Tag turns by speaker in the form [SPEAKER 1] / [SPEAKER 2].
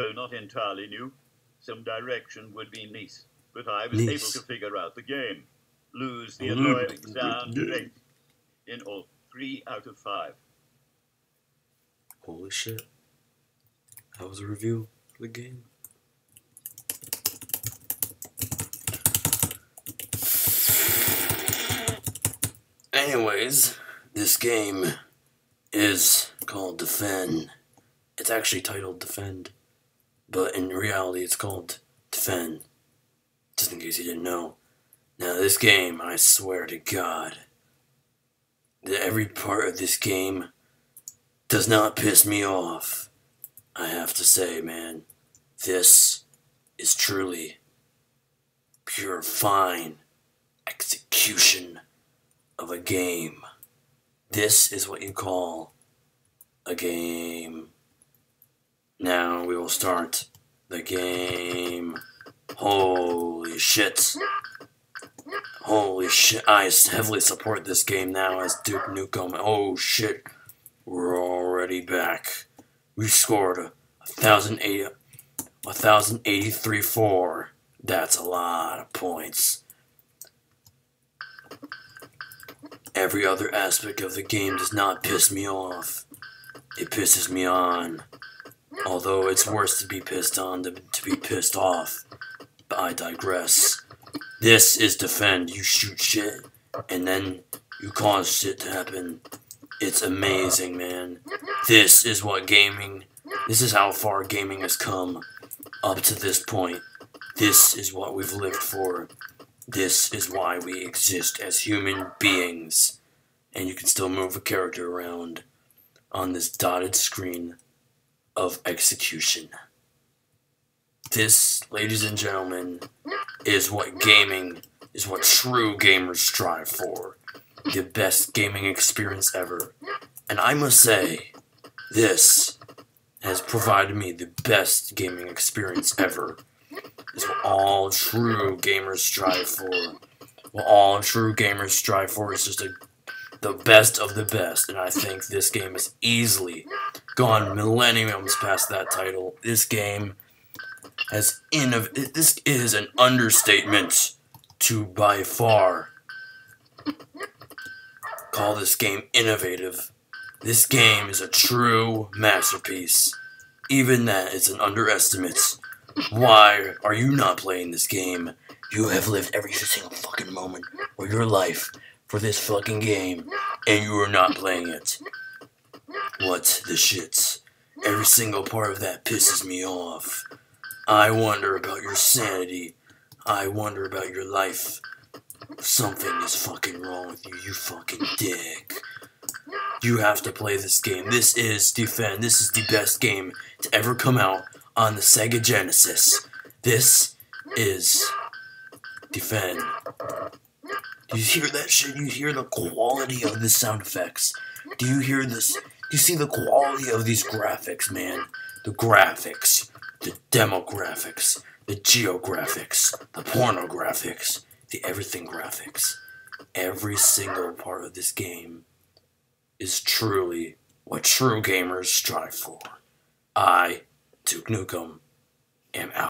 [SPEAKER 1] Though not entirely new, some direction would be nice. But I was
[SPEAKER 2] Nice.
[SPEAKER 1] able to figure out the game. Lose the
[SPEAKER 2] Mm,
[SPEAKER 1] annoying sound rate in all three out of five.
[SPEAKER 2] Holy shit. That was a review for the game. Anyways, this game is called Defend. It's actually titled Defen, but in reality, it's called Defend. Just in case you didn't know. Now, this game, I swear to God, that every part of this game does not piss me off. I have to say, man, this is truly pure fine execution of a game. This is what you call a game. Now we will start the game. Holy shit. Holy shit. I heavily support this game now as Duke Nukem. Oh shit. We're already back. We scored a, a thousand eighty, a thousand eighty-three four. That's a lot of points. Every other aspect of the game does not piss me off. It pisses me on. Although it's worse to be pissed on than to be pissed off. But I digress. This is defend. You shoot shit, and then you cause shit to happen. It's amazing, man. This is what gaming. This is how far gaming has come up to this point. This is what we've lived for. This is why we exist as human beings. And you can still move a character around on this dotted screen of execution. This, ladies and gentlemen, is what gaming is what true gamers strive for. The best gaming experience ever. And I must say, this has provided me the best gaming experience ever. Is what all true gamers strive for. What all true gamers strive for is just a, the best of the best, and I think this game is easily gone millenniums past that title. This game has innov- This is an understatement to by far call this game innovative. This game is a true masterpiece. Even that is an underestimate. Why are you not playing this game? You have lived every single fucking moment of your life for this fucking game, and you are not playing it. What the shits? Every single part of that pisses me off. I wonder about your sanity. I wonder about your life. Something is fucking wrong with you, you fucking dick. You have to play this game. This is Defend. This is the best game to ever come out on the Sega Genesis. This is Defend. Do you hear that shit? Do You hear the quality of the sound effects? Do you hear this? You see the quality of these graphics, man? The graphics, the demographics, the geographics, the pornographics, the everything graphics. Every single part of this game is truly what true gamers strive for. I, Duke Nukem, am out.